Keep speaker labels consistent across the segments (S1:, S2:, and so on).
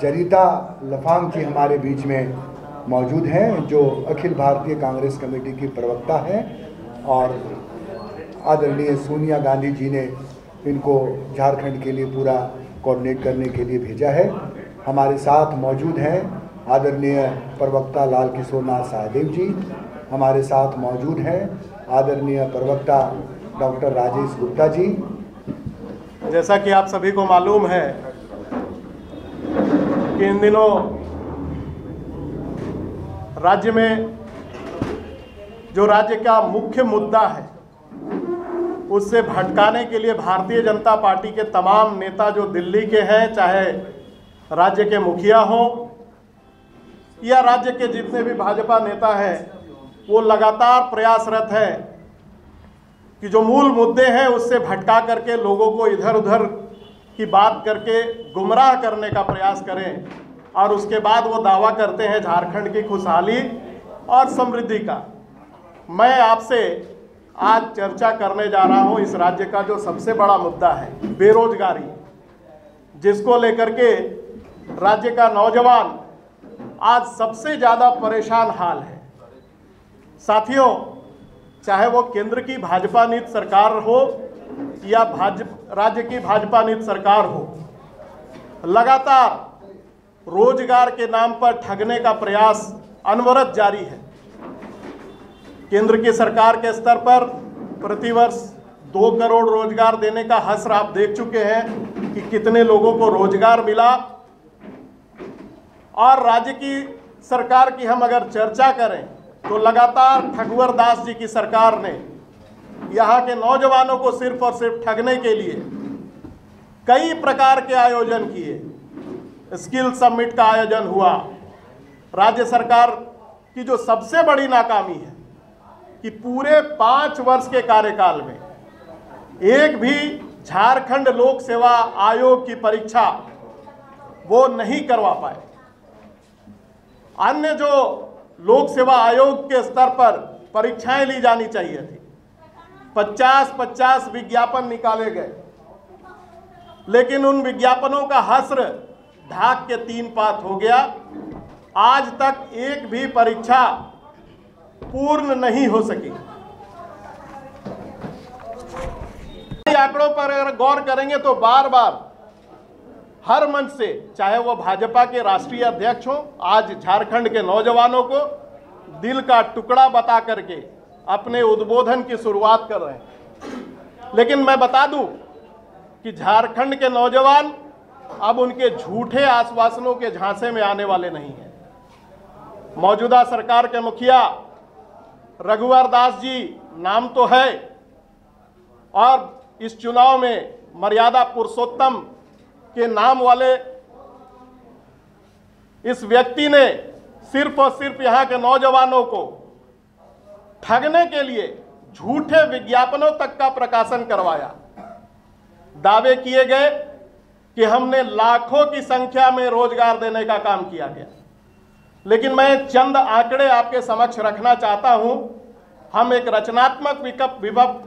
S1: जरीता लफाम जी हमारे बीच में मौजूद हैं, जो अखिल भारतीय कांग्रेस कमेटी की प्रवक्ता हैं और आदरणीय सोनिया गांधी जी ने इनको झारखंड के लिए पूरा कोऑर्डिनेट करने के लिए भेजा है। हमारे साथ मौजूद हैं आदरणीय प्रवक्ता लाल किशोर नाथ सहदेव जी। हमारे साथ मौजूद हैं आदरणीय प्रवक्ता डॉक्टर राजेश गुप्ता जी।
S2: जैसा कि आप सभी को मालूम है कि इन दिनों राज्य में जो राज्य का मुख्य मुद्दा है, उससे भटकाने के लिए भारतीय जनता पार्टी के तमाम नेता जो दिल्ली के हैं, चाहे राज्य के मुखिया हो या राज्य के जितने भी भाजपा नेता हैं, वो लगातार प्रयासरत है कि जो मूल मुद्दे हैं, उससे भटका करके लोगों को इधर उधर की बात करके गुमराह करने का प्रयास करें और उसके बाद वो दावा करते हैं झारखंड की खुशहाली और समृद्धि का। मैं आपसे आज चर्चा करने जा रहा हूँ इस राज्य का जो सबसे बड़ा मुद्दा है, बेरोजगारी, जिसको लेकर के राज्य का नौजवान आज सबसे ज़्यादा परेशान हाल है। साथियों, चाहे वो केंद्र की भाजपा नीति सरकार हो या भाजपा राज्य की भाजपा नीत सरकार हो, लगातार रोज़गार के नाम पर ठगने का प्रयास अनवरत जारी है। केंद्र की सरकार के स्तर पर प्रतिवर्ष दो करोड़ रोज़गार देने का हसर आप देख चुके हैं कि कितने लोगों को रोज़गार मिला। और राज्य की सरकार की हम अगर चर्चा करें तो लगातार ठगवर दास जी की सरकार ने यहाँ के नौजवानों को सिर्फ़ और सिर्फ़ ठगने के लिए कई प्रकार के आयोजन किए। स्किल समिट का आयोजन हुआ। राज्य सरकार की जो सबसे बड़ी नाकामी है कि पूरे पाँच वर्ष के कार्यकाल में एक भी झारखंड लोक सेवा आयोग की परीक्षा वो नहीं करवा पाए। अन्य जो लोक सेवा आयोग के स्तर पर परीक्षाएँ ली जानी चाहिए थी 50-50 विज्ञापन निकाले गए। लेकिन उन विज्ञापनों का हस्र ढाक के तीन पात हो गया। आज तक एक भी परीक्षा पूर्ण नहीं हो सकी। आंकड़ों पर अगर गौर करेंगे तो बार बार हर मंच से, चाहे वो भाजपा के राष्ट्रीय अध्यक्ष हो, आज झारखंड के नौजवानों को दिल का टुकड़ा बता करके अपने उद्बोधन की शुरुआत कर रहे हैं। लेकिन मैं बता दूँ कि झारखंड के नौजवान अब उनके झूठे आश्वासनों के झांसे में आने वाले नहीं हैं। मौजूदा सरकार के मुखिया रघुवर दास जी नाम तो है और इस चुनाव में मर्यादा पुरुषोत्तम के नाम वाले इस व्यक्ति ने सिर्फ़ और सिर्फ़ यहाँ के नौजवानों को ठगने के लिए झूठे विज्ञापनों तक का प्रकाशन करवाया। दावे किए गए कि हमने लाखों की संख्या में रोज़गार देने का काम किया गया। लेकिन मैं चंद आंकड़े आपके समक्ष रखना चाहता हूँ। हम एक रचनात्मक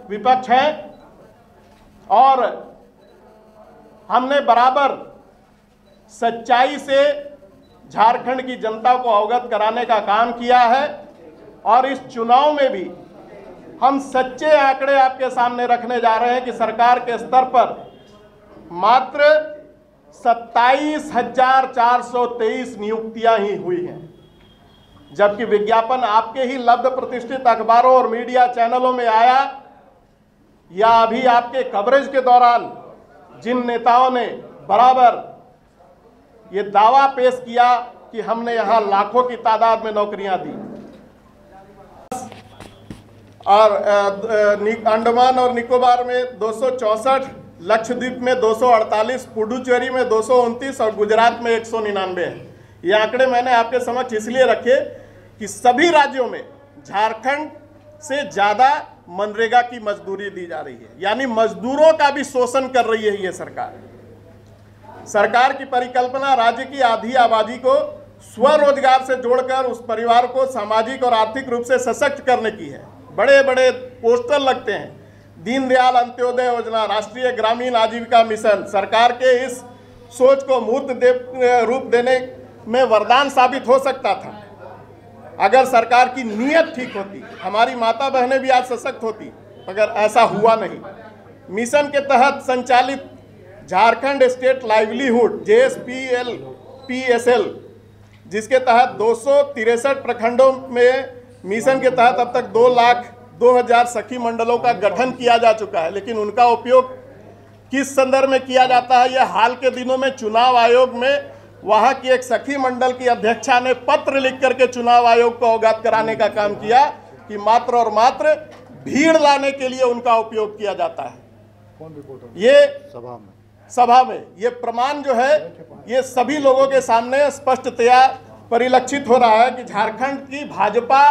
S2: विपक्ष हैं और हमने बराबर सच्चाई से झारखंड की जनता को अवगत कराने का काम किया है। और इस चुनाव में भी हम सच्चे आंकड़े आपके सामने रखने जा रहे हैं कि सरकार के स्तर पर मात्र सत्ताईस हज़ार चार सौ तेईस नियुक्तियाँ ही हुई हैं। जबकि विज्ञापन आपके ही लब्ध प्रतिष्ठित अखबारों और मीडिया चैनलों में आया या अभी आपके कवरेज के दौरान जिन नेताओं ने बराबर ये दावा पेश किया कि हमने यहाँ लाखों की तादाद में नौकरियाँ दी। और अंडमान और निकोबार में दो लक्षद्वीप में 248, पुडुचेरी में दो सौ उनतीस और गुजरात में एक है। ये आंकड़े मैंने आपके समक्ष इसलिए रखे कि सभी राज्यों में झारखंड से ज़्यादा मनरेगा की मजदूरी दी जा रही है। यानी मजदूरों का भी शोषण कर रही है ये सरकार। सरकार की परिकल्पना राज्य की आधी आबादी को स्वरोजगार से जोड़कर उस परिवार को सामाजिक और आर्थिक रूप से सशक्त करने की है। बड़े बड़े पोस्टर लगते हैं। दीनदयाल अंत्योदय योजना, राष्ट्रीय ग्रामीण आजीविका मिशन, सरकार के इस सोच को मूर्त दे, रूप देने में वरदान साबित हो सकता था। अगर सरकार की नीयत ठीक होती, हमारी माता बहनें भी आज सशक्त होती, मगर ऐसा हुआ नहीं। मिशन के तहत संचालित Jharkhand state livelihood, J S P L, P S L, जिसके तहत दो प्रखंडों में मिशन के तहत अब तक दो लाख दो हज़ार सखी मंडलों का गठन किया जा चुका है लेकिन उनका उपयोग किस संदर्भ में किया जाता है यह हाल के दिनों में चुनाव आयोग में वहाँ की एक सखी मंडल की अध्यक्षा ने पत्र लिख करके चुनाव आयोग को अवगत कराने का काम किया कि मात्र और मात्र भीड़ लाने के लिए उनका उपयोग किया जाता है।
S1: कौन
S2: ये
S1: सभा में।
S2: सभा में। ये प्रमाण जो है ये सभी लोगों के सामने स्पष्टतया परिलक्षित हो रहा है कि झारखंड की भाजपा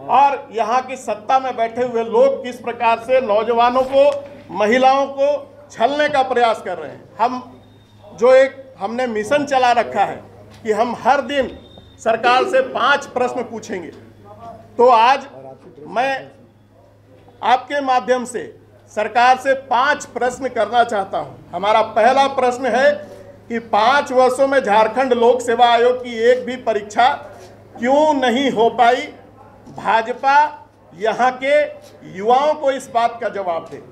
S2: और यहाँ की सत्ता में बैठे हुए लोग किस प्रकार से नौजवानों को, महिलाओं को छलने का प्रयास कर रहे हैं? हम जो एक, हमने मिशन चला रखा है कि हम हर दिन सरकार से पाँच प्रश्न पूछेंगे। तो आज मैं आपके माध्यम से सरकार से पाँच प्रश्न करना चाहता हूँ। हमारा पहला प्रश्न है कि पाँच वर्षों में झारखंड लोक सेवा आयोग की एक भी परीक्षा क्यों नहीं हो पाई? भाजपा यहाँ के युवाओं को इस बात का जवाब दे।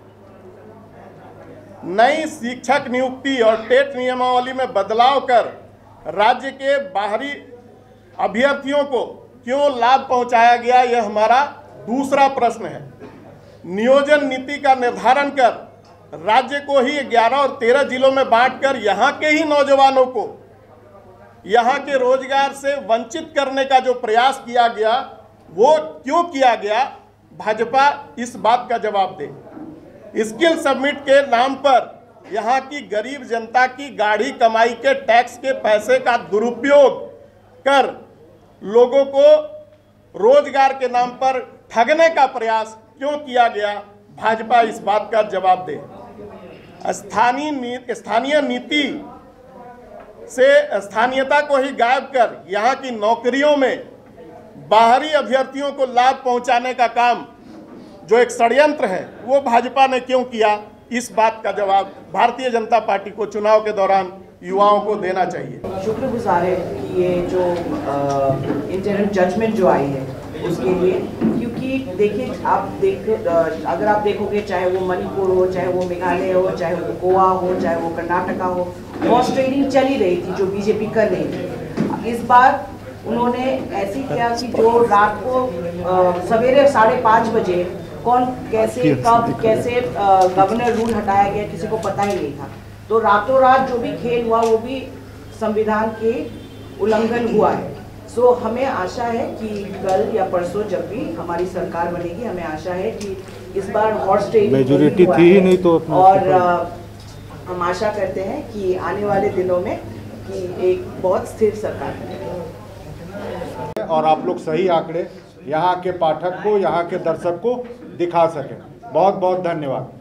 S2: नई शिक्षक नियुक्ति और टेट नियमावली में बदलाव कर राज्य के बाहरी अभ्यर्थियों को क्यों लाभ पहुँचाया गया, यह हमारा दूसरा प्रश्न है। नियोजन नीति का निर्धारण कर राज्य को ही 11 और 13 जिलों में बांटकर यहाँ के ही नौजवानों को, यहाँ के रोज़गार से वंचित करने का जो प्रयास किया गया वो क्यों किया गया? भाजपा इस बात का जवाब दे। स्किल सबमिट के नाम पर यहाँ की गरीब जनता की गाढ़ी कमाई के टैक्स के पैसे का दुरुपयोग कर लोगों को रोज़गार के नाम पर ठगने का प्रयास क्यों किया गया? भाजपा इस बात का जवाब दे। स्थानीय नी, स्थानीय नीति से स्थानीयता को ही गायब कर यहाँ की नौकरियों में बाहरी अभ्यर्थियों को लाभ पहुँचाने का काम जो एक षड्यंत्र है, वो भाजपा ने क्यों किया? इस बात का जवाब भारतीय जनता पार्टी को चुनाव के दौरान युवाओं को देना चाहिए।
S3: शुक्रगुजार है ये जो इंटरनल जजमेंट जो आई है उसके लिए, क्योंकि देखिए, आप देख अगर आप देखोगे, चाहे वो मणिपुर हो, चाहे वो मेघालय हो, चाहे वो गोवा हो, चाहे वो कर्नाटका हो हॉर्स ट्रेडिंग चल रही थी, जो बीजेपी कर रही थी। इस बार उन्होंने ऐसी किया कि जो रात को सवेरे साढ़े पाँच बजे कौन कैसे कब कैसे गवर्नर रूल हटाया गया किसी को पता ही नहीं था। तो रातों रात जो भी खेल हुआ वो भी संविधान के उल्लंघन हुआ है। सो so, हमें आशा है कि कल या परसों जब भी हमारी सरकार बनेगी हमें आशा है कि इस बार हॉर्स ट्रेडिंग
S4: मेजोरिटी थी ही नहीं तो
S3: और हम आशा करते हैं कि आने वाले दिनों में कि एक बहुत स्थिर सरकार बनेगी
S4: और आप लोग सही आंकड़े यहाँ के पाठक को, यहाँ के दर्शक को दिखा सकें। बहुत बहुत धन्यवाद।